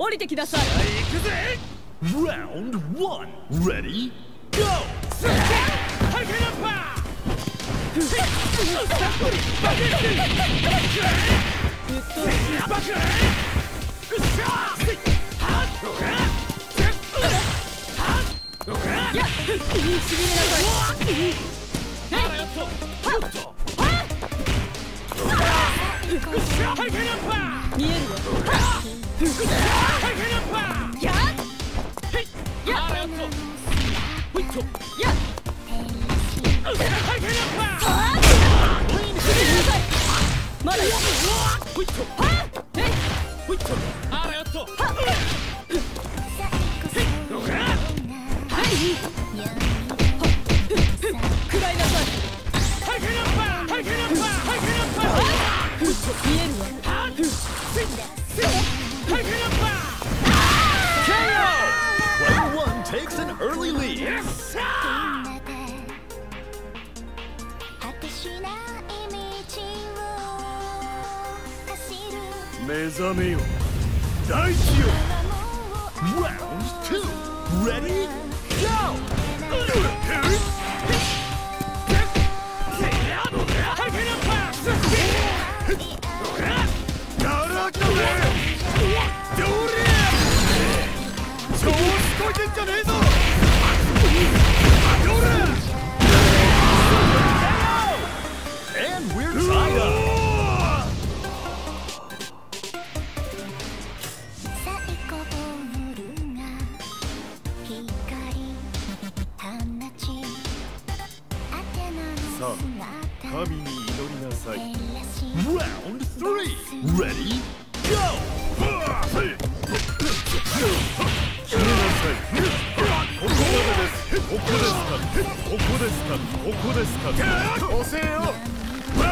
降りてきなさい。行くぜ Round 1 Ready? Go! ハイケナッパいやし見えるよ。ハイケナッパやっやっやっハイケナッパあーしびれなさいまだよ。っえあらよ。っはいしない道を走る目覚めよ大地よ Round 2 Ready Go! And テナの姿神に祈りなさい。Round three, ready, go! 決めなさい。ここまでです。ここですか？ここですか？ここですか？押せよ。バ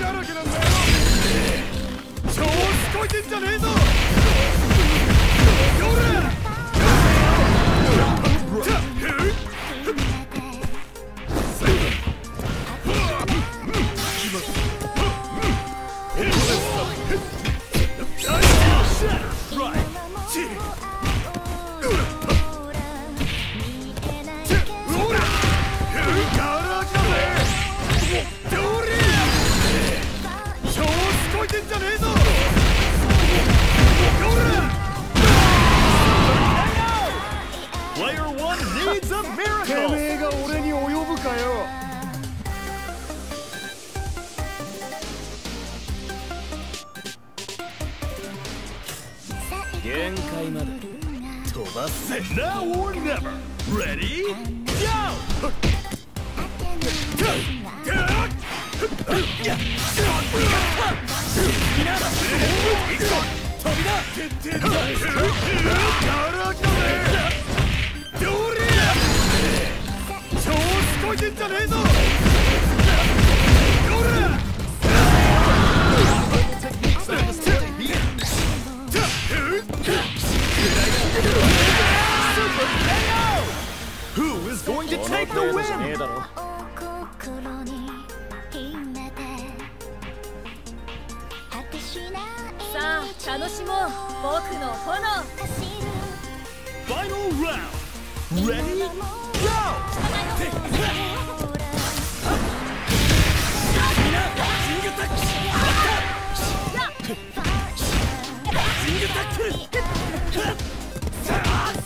だらけなんだよ。調子こいてんじゃねえぞ。よれ。限界まで飛ばせ Now or never Ready Go! 調子 take the win? さあ楽しもう僕の炎 Final round Ready? Go!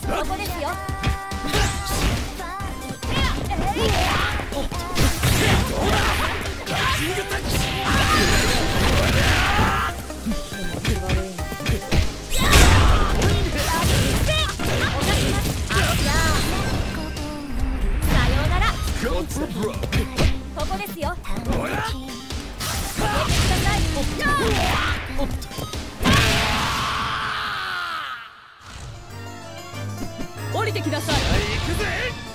ここですよここですよ楽しいください降りてきなさい。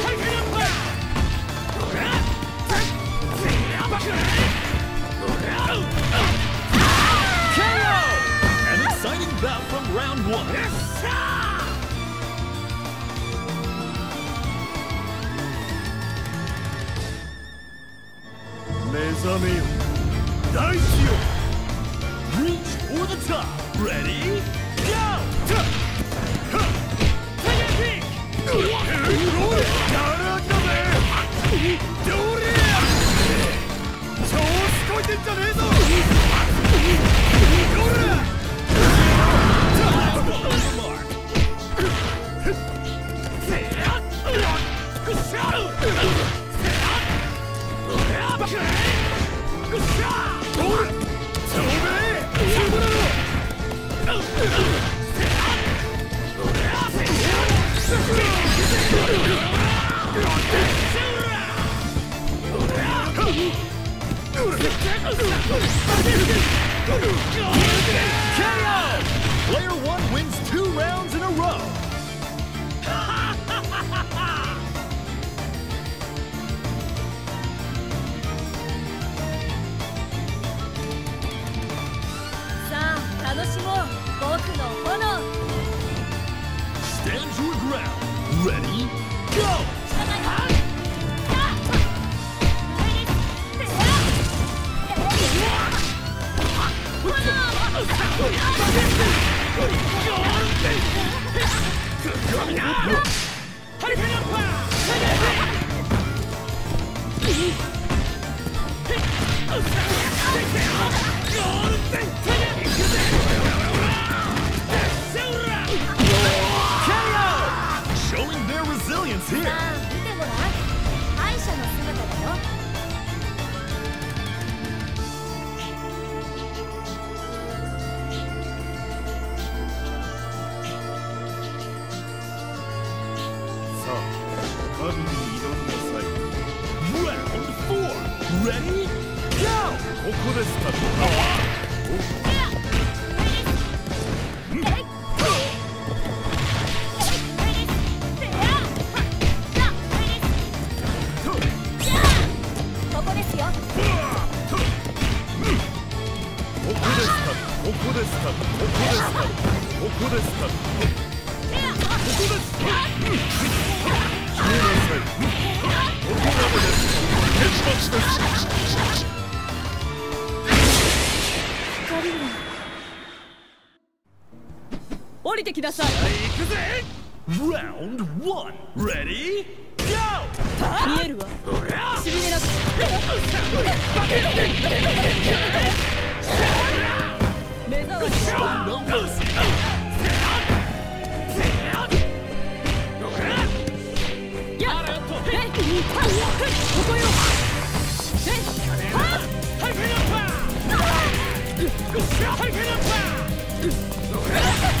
KO! An exciting bout from round one. Yes, Reach for the top. Ready? Go! Take! Ready? りてきなさい行くぜ Round one. Ready? Go! 見えるわ。しびれなく。目障り。Hyper Power! Hyper Power!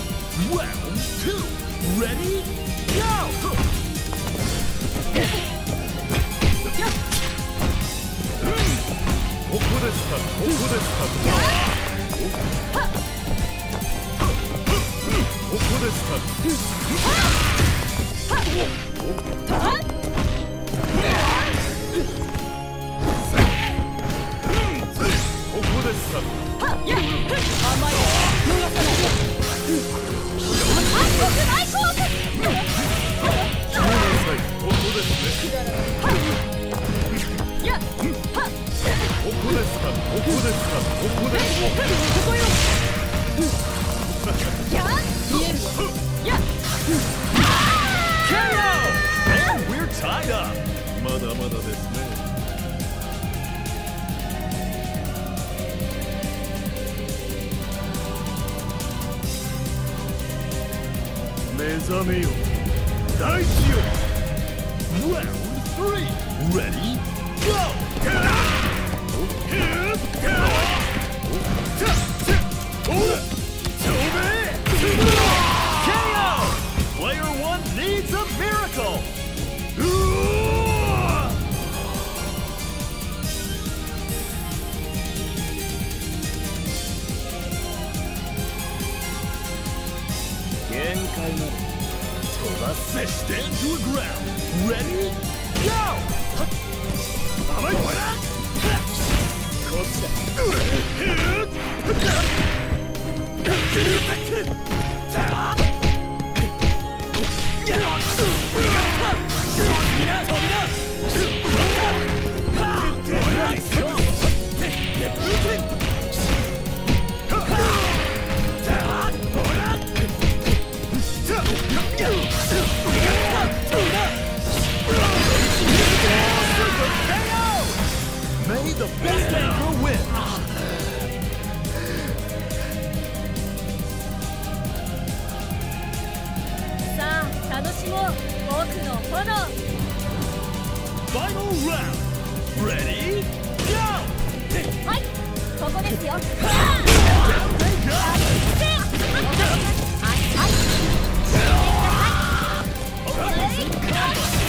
Round two. Ready? Go! ここでしたここでしたここでした three. Ready? Go! KO! Player one needs a miracle. Stand to the ground. Ready? Yeah! The best anchor win. さあ楽しもう僕の炎 Final round. Ready? Go! はいここですよじゃあね逃げてもい